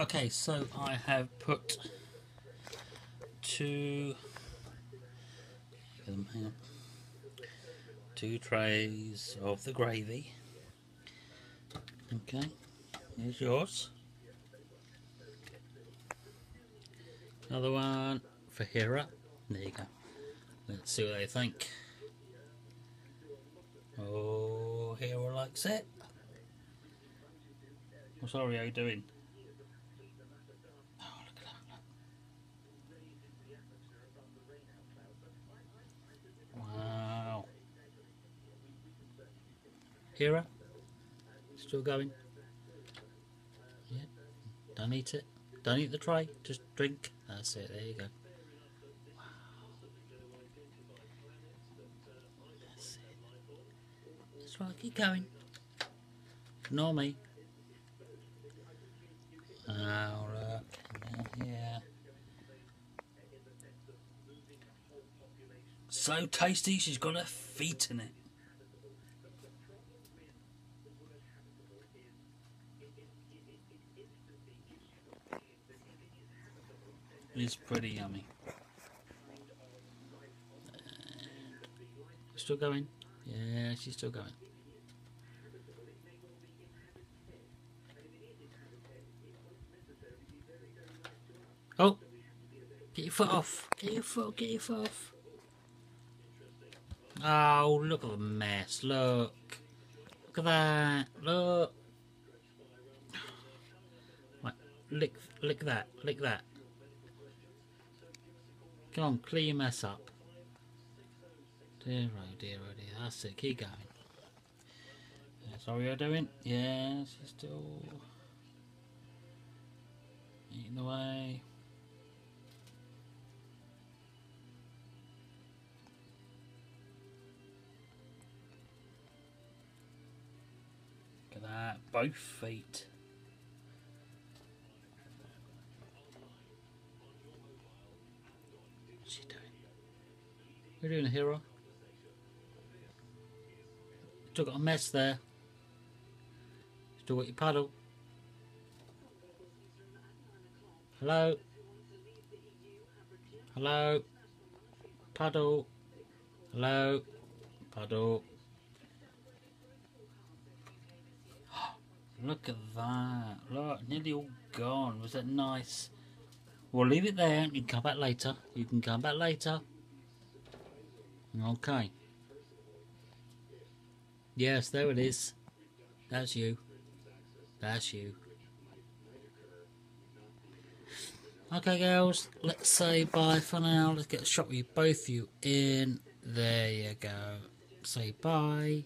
Okay, so I have put two two trays of the gravy. Okay, here's yours. Another one for Hera. There you go. Let's see what they think. Oh, Hera likes it. What's Oreo doing? Oh, look at that. Wow. Hera? Still going? Yeah. Don't eat it. Don't eat the tray. Just drink. That's it. There you go. Wow. That's it. That's right. Keep going. Ignore me. Look. Yeah. So tasty, she's got her feet in it. It's pretty yummy. Still going? Yeah, she's still going. Oh! Get your foot off! Get your foot, get your foot off! Oh, look at the mess, look! Look at that, look! Right, lick, lick that, lick that. Come on, clean your mess up. Dear oh dear oh dear, that's it, keep going. That's all you're doing? Yes, you're still eating away. Look at that, both feet. What's she doing? You doing, Hera? Still got a mess there. Still got your paddle. Hello? Hello? Paddle? Hello? Paddle? Look at that. Look, nearly all gone. Was that nice? We'll leave it there. You can come back later. You can come back later. Okay. Yes, there it is. That's you. That's you. Okay, girls, let's say bye for now. Let's get a shot with you, both you in. There you go. Say bye.